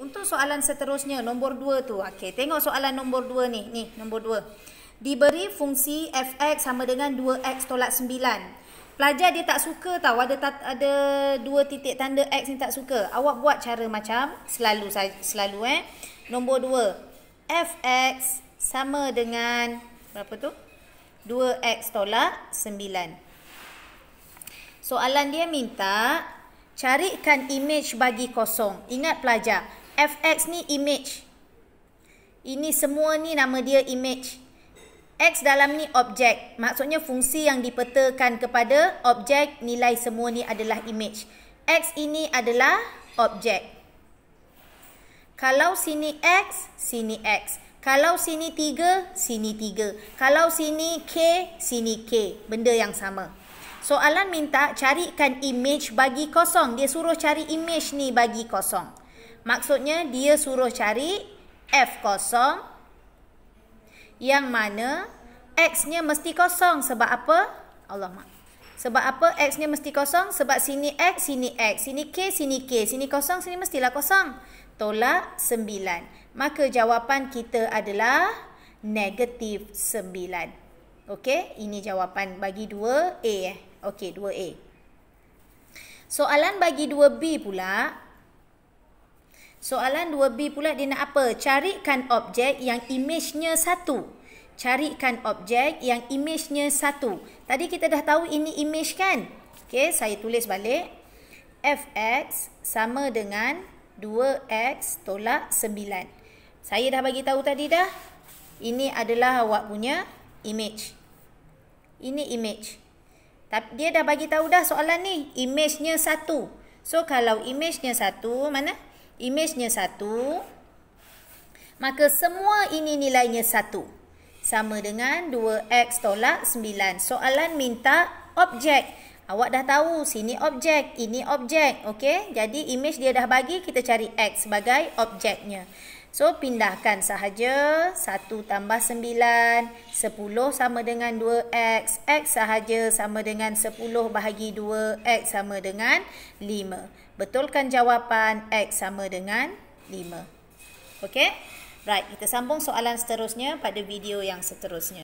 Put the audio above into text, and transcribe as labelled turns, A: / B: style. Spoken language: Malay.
A: untuk soalan seterusnya nombor 2 tu. Okey, tengok soalan nombor 2 ni. Ni, nombor 2. Diberi fungsi fx sama dengan 2x tolak 9. Pelajar dia tak suka tahu ada ada dua titik tanda x ni tak suka. Awak buat cara macam selalu selalu eh. Nombor 2. fx sama dengan berapa tu? 2x tolak 9. Soalan dia minta carikan image bagi kosong. Ingat pelajar, fx ni image. Ini semua ni nama dia image. X dalam ni objek. Maksudnya fungsi yang dipetakan kepada objek nilai semua ni adalah image. X ini adalah objek. Kalau sini X, sini X. Kalau sini 3, sini 3. Kalau sini K, sini K. Benda yang sama. Soalan minta carikan image bagi kosong. Dia suruh cari image ni bagi kosong. Maksudnya dia suruh cari F kosong yang mana X-nya mesti kosong. Sebab apa? Allah mak. Sebab apa X-nya mesti kosong? Sebab sini X, sini X. Sini K, sini K. Sini kosong, sini mestilah kosong. Tolak 9. Maka jawapan kita adalah negatif 9. Okey, ini jawapan bagi 2A. Eh. Okey, 2A. Soalan bagi 2B pula. Soalan 2B pula dia nak apa? Carikan objek yang image-nya satu. Carikan objek yang image-nya satu. Tadi kita dah tahu ini image kan? Okey, saya tulis balik. Fx sama dengan 2x tolak 9. Saya dah bagi tahu tadi dah. Ini adalah awak punya image. Ini image. Tapi dia dah bagi tahu dah soalan ni. Image-nya satu. So kalau image-nya satu, mana? Image-nya satu, maka semua ini nilainya satu. Sama dengan 2x tolak 9. Soalan minta objek. Awak dah tahu sini objek, ini objek. Okey, jadi image dia dah bagi, kita cari x sebagai objeknya. So, pindahkan sahaja 1 tambah 9, 10 sama dengan 2x, x sahaja sama dengan 10 bahagi 2, x sama dengan 5. Betulkan jawapan x sama dengan 5. Okey? Right, kita sambung soalan seterusnya pada video yang seterusnya.